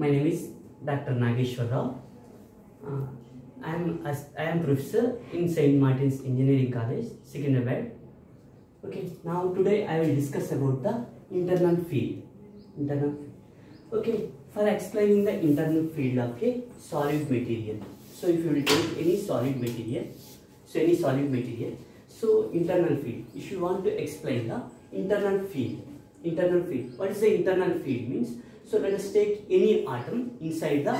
My name is Dr. Nageshwar Rao. Uh, I am as I am professor in Saint Martin's Engineering College, Secunderabad. Okay, now today I will discuss about the internal field. Internal field. Okay, for explaining the internal field of a solid material. So if you will take any solid material, so any solid material, so internal field. If you want to explain the internal field, internal field. What is the internal field means? So let us take any atom inside the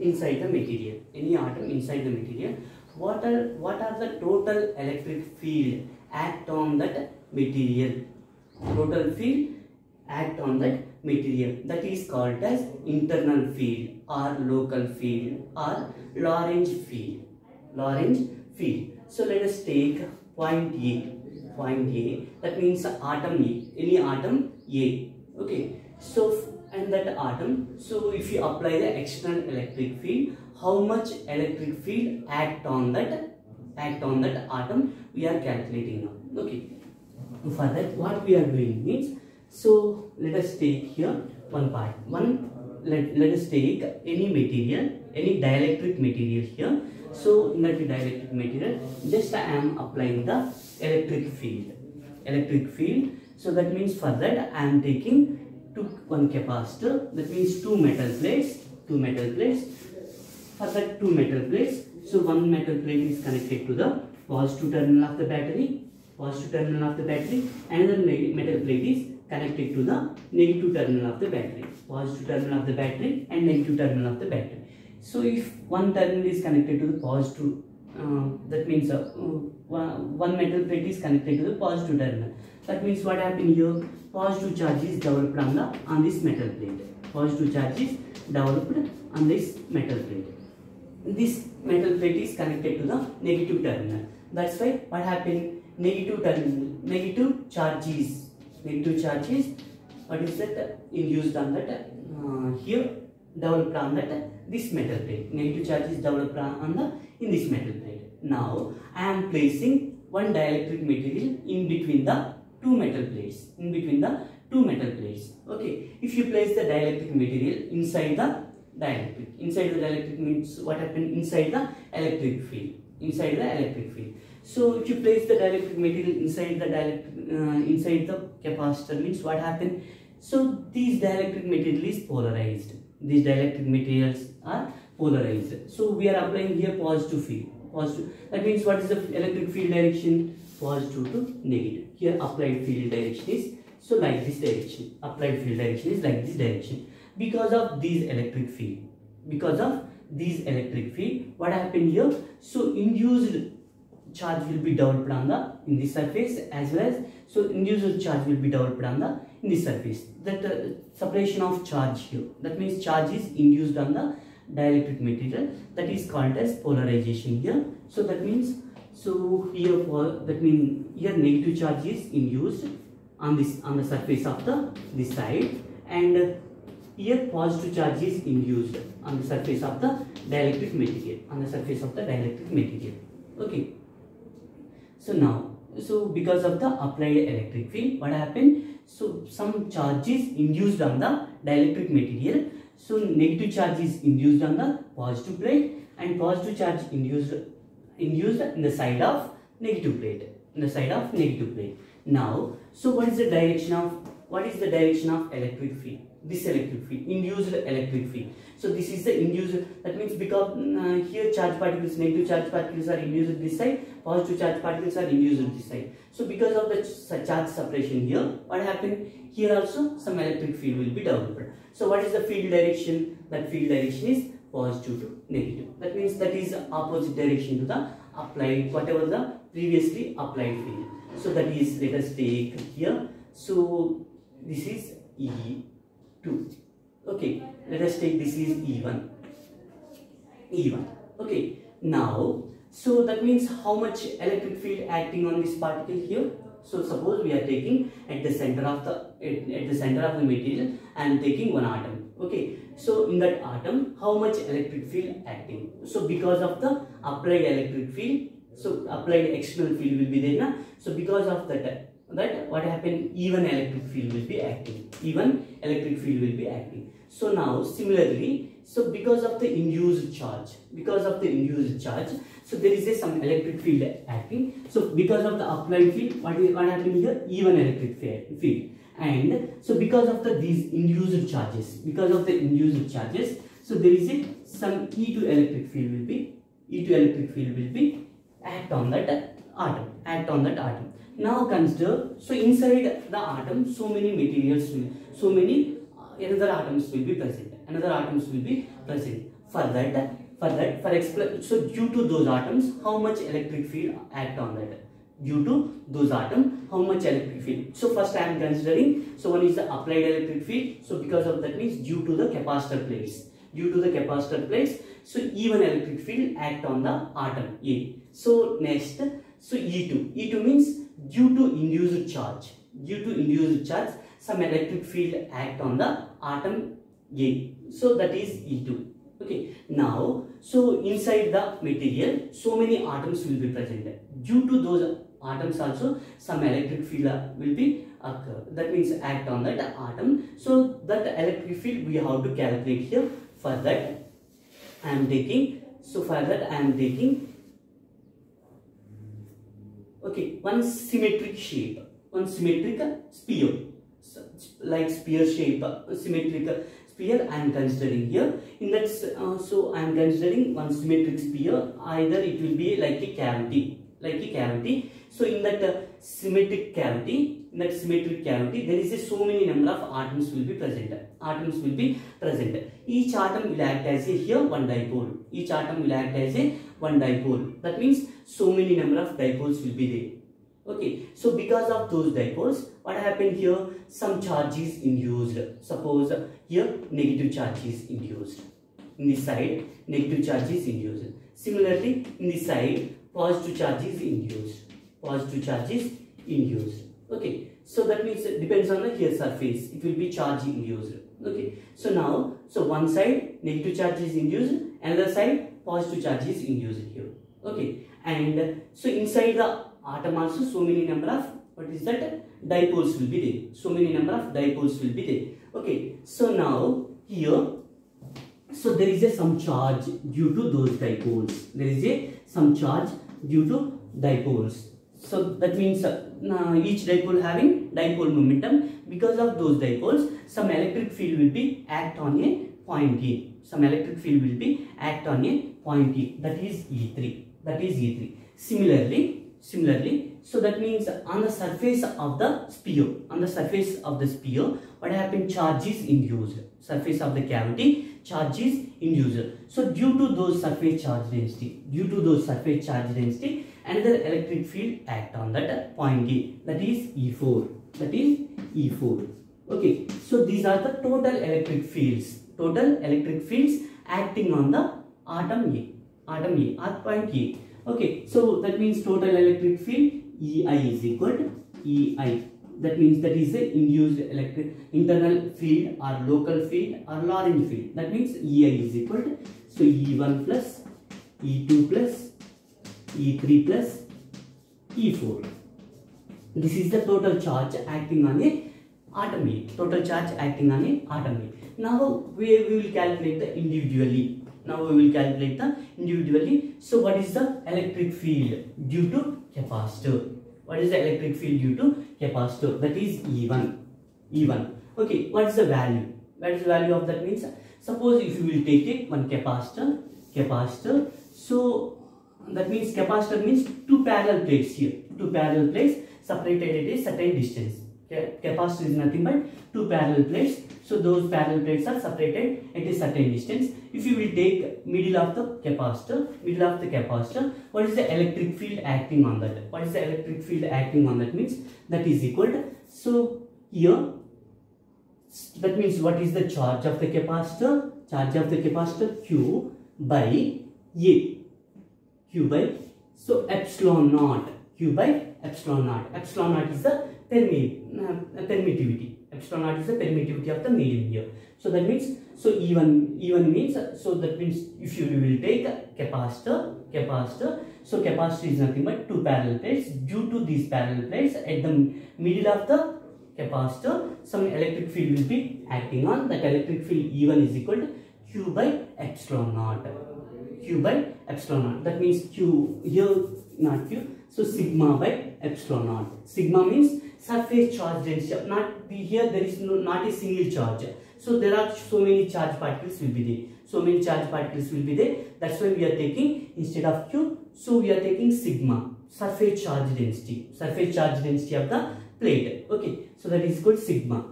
inside the material. Any atom inside the material. What are what are the total electric field act on that material? Total field act on that material that is called as internal field or local field or Lorentz field. Lorentz field. So let us take point A. Point A that means atom A. Any atom A. Okay. So and that atom. So if you apply the external electric field, how much electric field act on that act on that atom we are calculating now. Okay. For that what we are doing means so let us take here one part. One let, let us take any material, any dielectric material here. So in that dielectric material, just I am applying the electric field. Electric field. So that means for that I am taking two one capacitor. That means two metal plates. Two metal plates. For that two metal plates. So one metal plate is connected to the positive terminal of the battery. Positive terminal of the battery. Another metal plate is connected to the negative terminal of the battery positive terminal of the battery and negative terminal of the battery so if one terminal is connected to the positive uh, that means uh, one, one metal plate is connected to the positive terminal that means what happened here? Positive charge is developed on the on this metal plate. Positive charge is developed on this metal plate. This metal plate is connected to the negative terminal. That's why what happened? Negative terminal negative charges, negative charge is what is that? Induced on that uh, here developed on that this metal plate. Negative charge is developed on the in this metal plate. Now i am placing one dielectric material in between the two metal plates in between the two metal plates okay if you place the dielectric material inside the dielectric inside the dielectric means what happened inside the electric field inside the electric field so if you place the dielectric material inside the dielectric, uh, inside the capacitor means what happened? So these dielectric material is polarized. These dielectric materials are polarized. So we are applying here positive field. Positive. That means what is the electric field direction? Positive to negative. Here applied field direction is so like this direction. Applied field direction is like this direction. Because of these electric field. Because of these electric field, what happened here? So induced charge will be developed on the in the surface as well as so induced charge will be developed on the in the surface that uh, separation of charge here that means charge is induced on the dielectric material that is called as polarization here so that means so here for that means here negative charge is induced on this on the surface of the this side and here positive charge is induced on the surface of the dielectric material on the surface of the dielectric material okay so now, so because of the applied electric field, what happened? So some charge is induced on the dielectric material. So negative charge is induced on the positive plate and positive charge induced induced in the side of negative plate. In the side of negative plate. Now, so what is the direction of what is the direction of electric field? This electric field, induced electric field. So this is the induced. That means because uh, here charge particles, negative charge particles are induced this side, positive charge particles are induced this side. So because of the charge separation here, what happened? Here also some electric field will be developed. So what is the field direction? That field direction is positive to negative. That means that is opposite direction to the applied whatever the previously applied field. So that is let us take here. So this is E2 okay let us take this is E1 E1 okay now so that means how much electric field acting on this particle here so suppose we are taking at the center of the at, at the center of the material and taking one atom okay so in that atom how much electric field acting? So because of the applied electric field so applied external field will be there now so because of that that what happen even electric field will be acting. Even electric field will be acting. So now similarly so because of the induced charge because of the induced charge so there is a some electric field acting. So because of the applied field what is what happened here? Even electric field and so because of the these induced charges because of the induced charges so there is a some e to electric field will be e to electric field will be act on that atom act on that atom. Now consider so inside the atom so many materials will so many uh, another atoms will be present another atoms will be present. For that for that for explain so due to those atoms how much electric field act on that due to those atoms how much electric field. So first i am considering so one is the applied electric field. So because of that means due to the capacitor plates. Due to the capacitor plates so even electric field act on the atom a. So next so e2 e2 means due to induced charge. Due to induced charge some electric field act on the atom a. So that is e2 okay. Now so inside the material so many atoms will be present. Due to those atoms also some electric field will be occur. That means act on that atom. So that electric field we have to calculate here for that i am taking so for that i am taking okay one symmetric shape one symmetric sphere. Like sphere shape symmetric sphere i am considering here. In that uh, so i am considering one symmetric sphere. Either it will be like a cavity like a cavity so in that uh, symmetric cavity in that symmetric cavity there is a so many number of atoms will be present. Atoms will be present. Each atom will act as a here one dipole. Each atom will act as a one dipole. That means so many number of dipoles will be there. Okay. So because of those dipoles what happened here? Some charge is induced. Suppose here negative charge is induced. In this side negative charge is induced. Similarly in this side positive charge is induced positive charge is induced okay. So that means it depends on the here surface. It will be charge induced okay. So now so one side negative charge is induced another side positive charge is induced here. Okay. And so inside the atom also so many number of what is that? Dipoles will be there. So many number of dipoles will be there. Okay. So now here so there is a some charge due to those dipoles. There is a some charge due to dipoles so that means uh, each dipole having dipole momentum. Because of those dipoles some electric field will be act on a point a. Some electric field will be act on a point a. That is e3 that is e3 similarly similarly so that means on the surface of the sphere on the surface of the sphere what happened? Charge is induced. Surface of the cavity charge is induced. So due to those surface charge density due to those surface charge density another electric field act on that point A that is E4 that is E4 okay. So these are the total electric fields. Total electric fields acting on the atom A. Atom A at point A. Okay. So that means total electric field ei is equal to ei that means that is the induced electric internal field or local field or Lorentz field. That means ei is equal to so e1 plus e2 plus e3 plus e4 this is the total charge acting on a atom A total charge acting on a atom A now we, we will calculate the individually. Now we will calculate the individually. So what is the electric field due to capacitor? What is the electric field due to capacitor? That is e1 e1 okay what is the value? What is the value of that means suppose if you will take it one capacitor capacitor so that means capacitor means two parallel plates here. Two parallel plates separated at a certain distance. Capacitor is nothing but two parallel plates. So those parallel plates are separated at a certain distance. If you will take middle of the capacitor middle of the capacitor what is the electric field acting on that? What is the electric field acting on that means? That is equal to so here that means what is the charge of the capacitor? Charge of the capacitor q by a q by so epsilon naught q by epsilon naught epsilon naught is the permi uh, permittivity epsilon naught is the permittivity of the medium here so that means so even even means so that means if you will take capacitor capacitor So capacitor is nothing but two parallel plates. Due to these parallel plates, at the middle of the capacitor, some electric field will be acting on. That electric field E1 is equal to Q by epsilon naught. Q by epsilon naught. That means Q here not Q. So sigma by epsilon naught. Sigma means surface charge density. Not here there is no not a single charge. So there are so many charge particles will be there. So many charge particles will be there. That's why we are taking instead of Q. So we are taking sigma surface charge density. Surface charge density of the plate. Okay. So that is called sigma.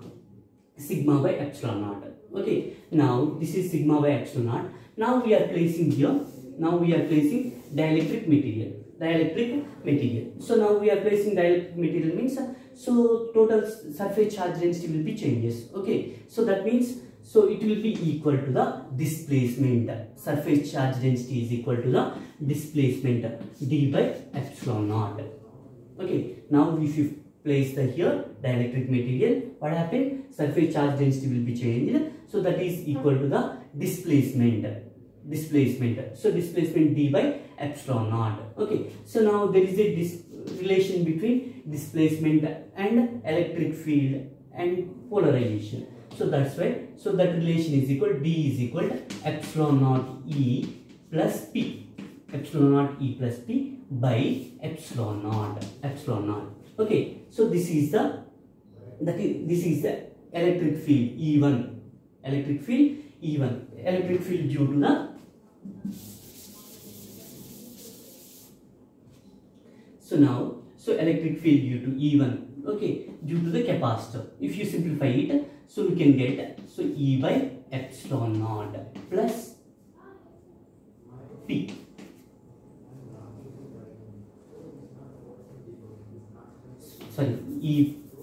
Sigma by epsilon naught. Okay. Now this is sigma by epsilon naught. Now we are placing here. Now we are placing dielectric material. Dielectric material. So now we are placing dielectric material means uh, so total surface charge density will be changes. Okay. So that means so it will be equal to the displacement. Surface charge density is equal to the displacement d by epsilon naught. Okay. Now if you place the here dielectric material, what happened? Surface charge density will be changed. So that is equal to the displacement. Displacement. So displacement d by epsilon naught. Okay. So now there is a relation between displacement and electric field and polarization. So that's why. So that relation is equal d is equal to epsilon naught e plus p. Epsilon naught e plus p by epsilon naught. Epsilon naught. Okay. So this is the that is this is the electric field E1. Electric field E1. Electric field due to the so now so electric field due to E1 okay due to the capacitor if you simplify it so we can get so E by epsilon naught plus P sorry E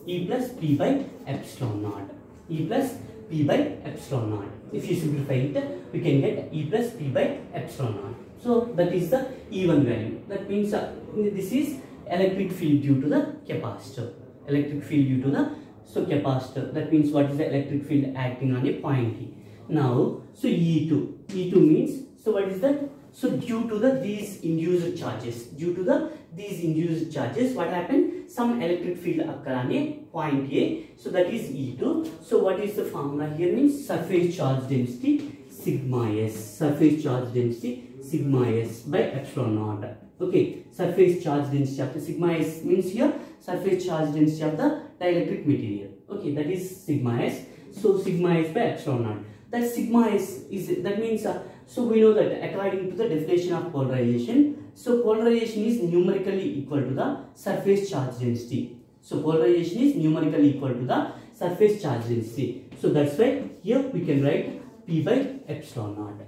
E plus P by epsilon naught. E plus P by epsilon naught. If you simplify it we can get E plus P by epsilon naught. So that is the E1 value. That means uh, this is electric field due to the capacitor. Electric field due to the so capacitor. That means what is the electric field acting on a point now so E2 E2 means so what is that so due to the these induced charges due to the these induced charges what happened? Some electric field occur on a point A. So that is E2 so what is the formula here means? Surface charge density sigma s. Surface charge density sigma s by epsilon naught. Okay. Surface charge density of the sigma s means here surface charge density of the dielectric material. Okay. That is sigma s. So sigma s by epsilon naught. That sigma s is that means uh, so we know that according to the definition of polarization so polarization is numerically equal to the surface charge density. So polarization is numerically equal to the surface charge density. So that's why here we can write p by epsilon naught.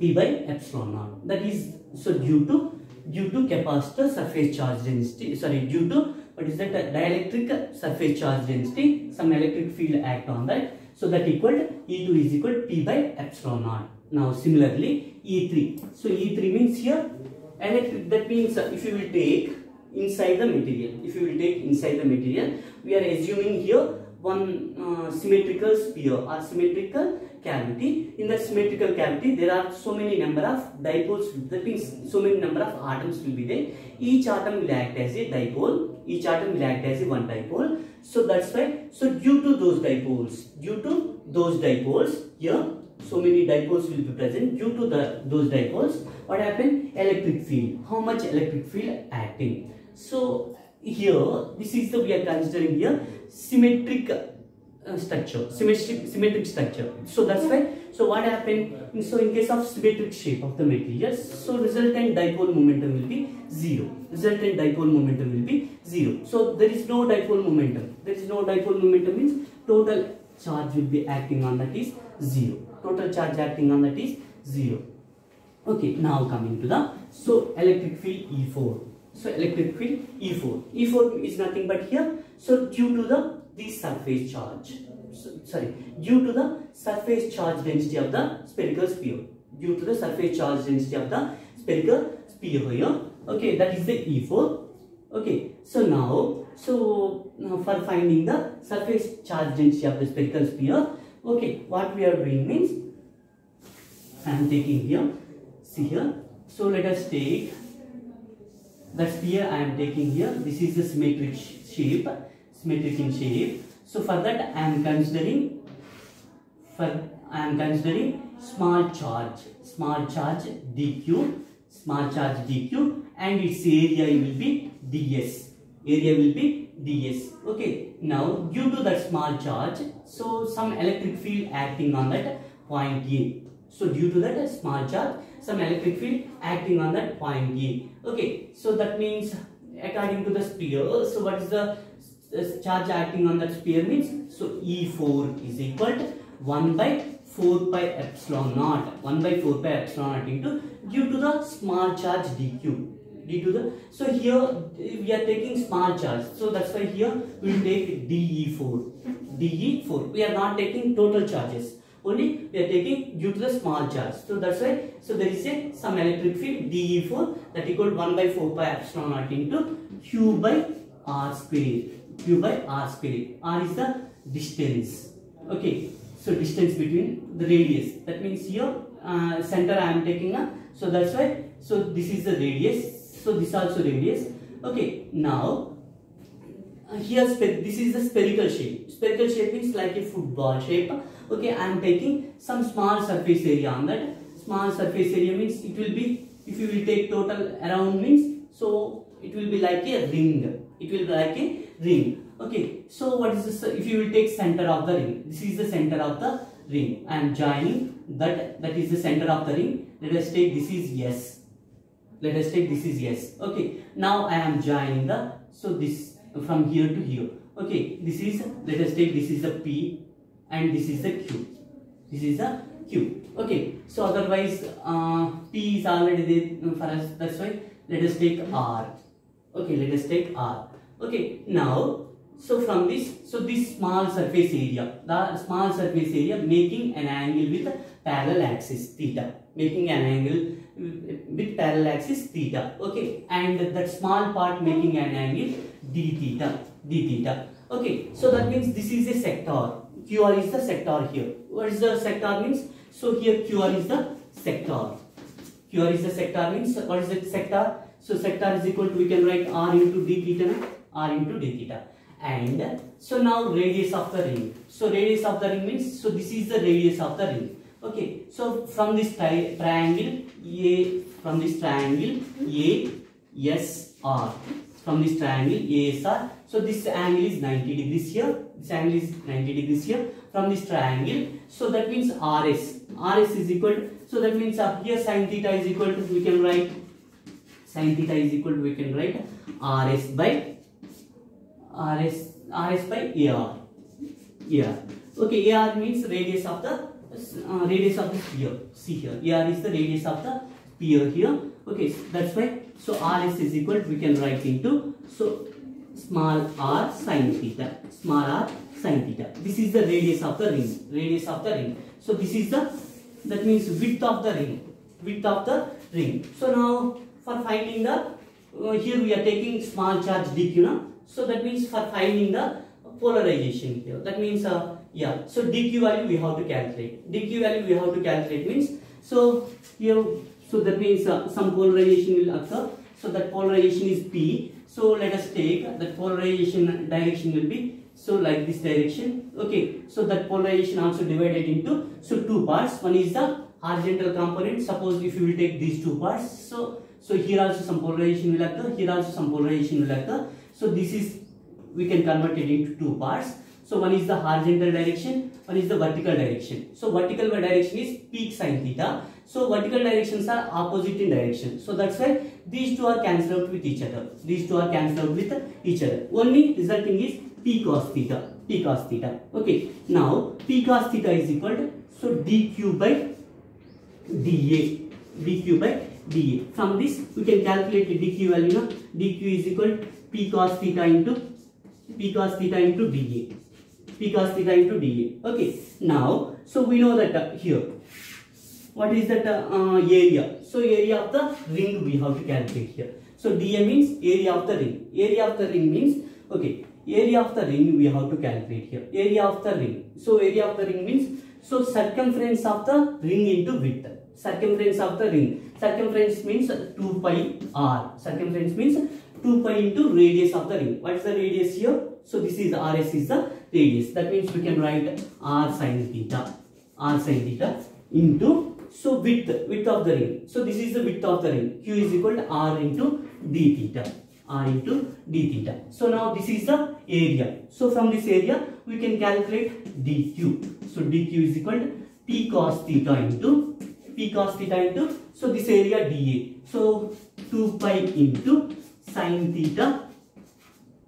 P by epsilon naught. That is so due to due to capacitor surface charge density sorry due to what is that uh, dielectric surface charge density some electric field act on that. So that equal to e2 is equal to p by epsilon naught now similarly e3 so e3 means here electric that means uh, if you will take inside the material if you will take inside the material we are assuming here one uh, symmetrical sphere or symmetrical cavity. In that symmetrical cavity there are so many number of dipoles that means so many number of atoms will be there. Each atom will act as a dipole. Each atom will act as a one dipole. So that's why so due to those dipoles due to those dipoles here so many dipoles will be present due to the those dipoles. What happened? Electric field. How much electric field acting? So here this is the we are considering here symmetric uh, structure symmetric symmetric structure. So that's why so what happened? So in case of symmetric shape of the material so resultant dipole momentum will be zero. Resultant dipole momentum will be zero. So there is no dipole momentum. There is no dipole momentum means total charge will be acting on that is zero total charge acting on that is zero. Okay now coming to the so electric field e4 so electric field e4 e4 is nothing but here. So due to the the surface charge. So, sorry due to the surface charge density of the spherical sphere. Due to the surface charge density of the spherical sphere here. Okay that is the e4 okay so now so now for finding the surface charge density of the spherical sphere okay what we are doing means i am taking here see here so let us take that sphere I am taking here. This is the symmetric shape, symmetric in shape. So for that I am considering for I am considering small charge, small charge dq, small charge dq, and its area will be ds. Area will be ds. Okay. Now due to that small charge, so some electric field acting on that point A. So due to that small charge, some electric field acting on that point A. Okay. So that means according to the sphere. So what is the charge acting on that sphere means? So E4 is equal to 1 by 4 pi epsilon naught 1 by 4 pi epsilon naught into due to the small charge dq due to the so here we are taking small charge. So that's why here we will take de4 de4 we are not taking total charges. Only we are taking due to the small charge. So that's why so there is a some electric field de4 that equal to 1 by 4 pi epsilon naught into q by r square q by r square. R is the distance. Okay so distance between the radius. That means here uh, center i am taking a so that's why so this is the radius so this also radius. Okay now uh, here this is the spherical shape. Spherical shape means like a football shape. Okay i am taking some small surface area on that. Small surface area means it will be if you will take total around means so it will be like a ring. It will be like a ring. Okay so what is this? If you will take center of the ring this is the center of the ring. I am joining that that is the center of the ring. Let us take this is yes let us take this is yes. Okay now i am joining the so this from here to here. Okay this is let us take this is the p and this is the q. This is the q. Okay so otherwise uh, p is already there for us that's why let us take r. Okay let us take r. Okay now so from this so this small surface area the small surface area making an angle with parallel axis theta. Making an angle with parallel axis theta okay? And that small part making an angle d theta d theta okay? So that means this is a sector. Qr is the sector here. What is the sector means? So here qr is the sector. Qr is the sector means what is the sector? So sector is equal to we can write r into d theta r into d theta. And so now radius of the ring. So radius of the ring means so this is the radius of the ring okay so from this tri- triangle a from this triangle a s r. From this triangle asr so this angle is 90 degrees here this angle is 90 degrees here. From this triangle so that means rs. Rs is equal to, so that means up here sin theta is equal to we can write sin theta is equal to we can write rs by rs rs by ar okay ar means radius of the uh, radius of the sphere. See here. Ar is the radius of the sphere here. Okay so that's why so rs is equal we can write into so small r sine theta small r sine theta. This is the radius of the ring radius of the ring. So this is the that means width of the ring width of the ring. So now for finding the uh, here we are taking small charge dq now so that means for finding the polarization here. That means uh, yeah. So dq value we have to calculate. Dq value we have to calculate means so here so that means uh, some polarization will occur. So that polarization is p. So let us take that polarization direction will be so like this direction. Okay. So that polarization also divided into so two parts. One is the horizontal component. Suppose if you will take these two parts so so here also some polarization will occur. Here also some polarization will occur. So this is we can convert it into two parts so one is the horizontal direction one is the vertical direction. So vertical direction is peak sin theta. So vertical directions are opposite in direction. So that's why these two are cancelled out with each other. These two are cancelled out with each other. Only resulting is p cos theta p cos theta. Okay. Now p cos theta is equal to so dq by dA dq by dA. From this we can calculate dq value now dq is equal to p cos theta into p cos theta into dA p cos theta into dA okay now so we know that uh, here what is that uh, uh, area so area of the ring we have to calculate here so dA means area of the ring area of the ring means okay area of the ring we have to calculate here area of the ring so area of the ring means so circumference of the ring into width circumference of the ring. Circumference means 2 pi r. Circumference means 2 pi into radius of the ring. What is the radius here? So this is rs is the radius. That means we can write r sin theta. r sin theta into so width width of the ring. So this is the width of the ring. Q is equal to r into d theta. r into d theta. So now this is the area. So from this area we can calculate dq. So dq is equal to p cos theta into p cos theta into so this area dA. So 2 pi into sin theta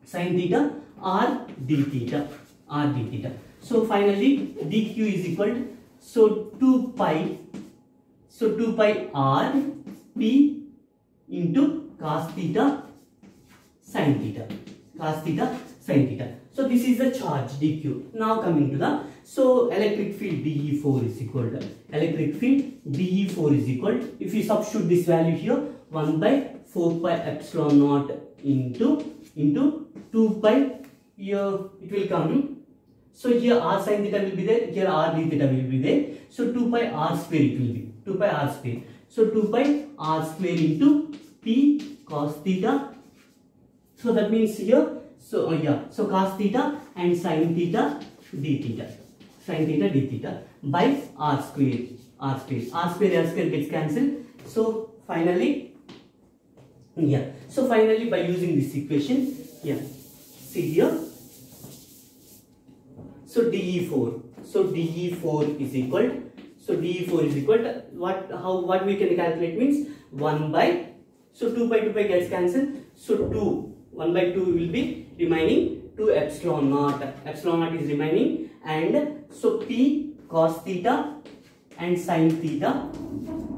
sin theta r d theta r d theta. So finally dq is equal to so 2 pi so 2 pi r p into cos theta sin theta cos theta sin theta. So this is the charge dq. Now coming to the so electric field dE4 is equal to electric field dE4 is equal to if you substitute this value here 1 by 4 pi epsilon naught into into 2 pi here it will come. So here r sin theta will be there here r d theta will be there. So 2 pi r square it will be 2 pi r square. So 2 pi r square into p cos theta. So that means here so uh, yeah so cos theta and sin theta d theta sin theta d theta by r square r square. R square r square gets cancelled. So finally yeah. So finally by using this equation yeah see here so de4 so de4 is equal so de4 is equal to what how what we can calculate means 1 by so 2 by 2 by gets cancelled. So 2 1 by 2 will be remaining 2 epsilon naught. Epsilon naught is remaining and so p cos theta and sin theta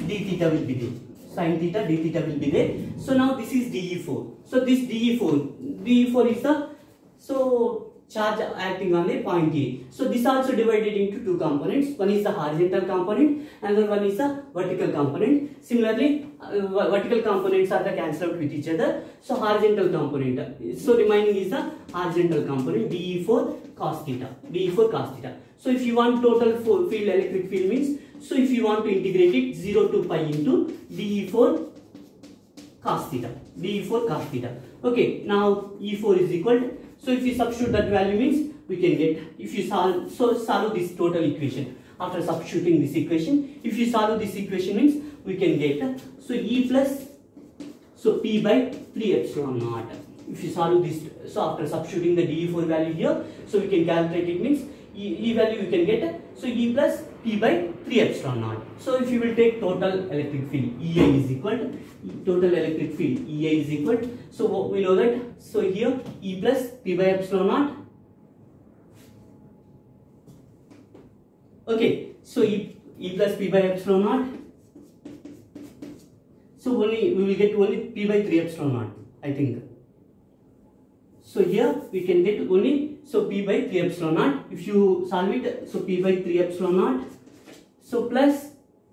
d theta will be there. Sin theta d theta will be there. So now this is de4 so this de4 de4 is the so charge acting on a point A. So this also divided into two components. One is the horizontal component, another one is the vertical component. Similarly, uh, vertical components are the cancel out with each other. So horizontal component. So remaining is the horizontal component dE4 cos theta. dE4 cos theta. So if you want total field electric field means so if you want to integrate it 0 to pi into dE4 cos theta. dE4 cos theta. Okay, now E4 is equal to so if you substitute that value means we can get if you solve so solve this total equation. After substituting this equation if you solve this equation means we can get so E plus so P by 3 epsilon naught. If you solve this so after substituting the DE4 value here so we can calculate it means E, e value you can get. So E plus P by 3 epsilon naught. So if you will take total electric field EA is equal to total electric field EA is equal to, so we know that so here E plus P by epsilon naught. Okay so E, e plus P by epsilon naught. So only we will get only P by 3 epsilon naught I think so here we can get only so P by 3 epsilon naught. If you solve it so P by 3 epsilon naught. So plus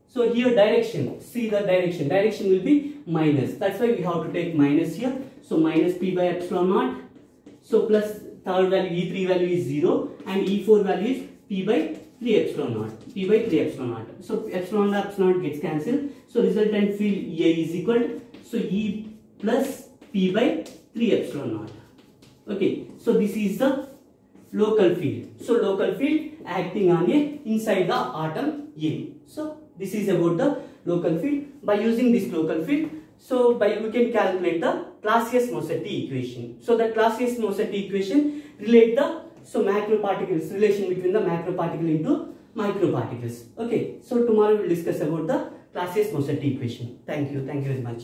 so here direction see the direction. Direction will be minus. That's why we have to take minus here. So minus P by epsilon naught. So plus third value E3 value is 0 and E4 value is P by 3 epsilon naught. P by 3 epsilon naught. So epsilon naught epsilon naught gets cancelled. So resultant field A is equal. So E plus P by 3 epsilon naught okay so this is the local field. So local field acting on a inside the atom a. So this is about the local field. By using this local field so by we can calculate the Clausius-Mossotti equation. So the Clausius-Mossotti equation relate the so macro particles relation between the macroparticle into micro particles okay so tomorrow we'll discuss about the Clausius-Mossotti equation. Thank you. Thank you very much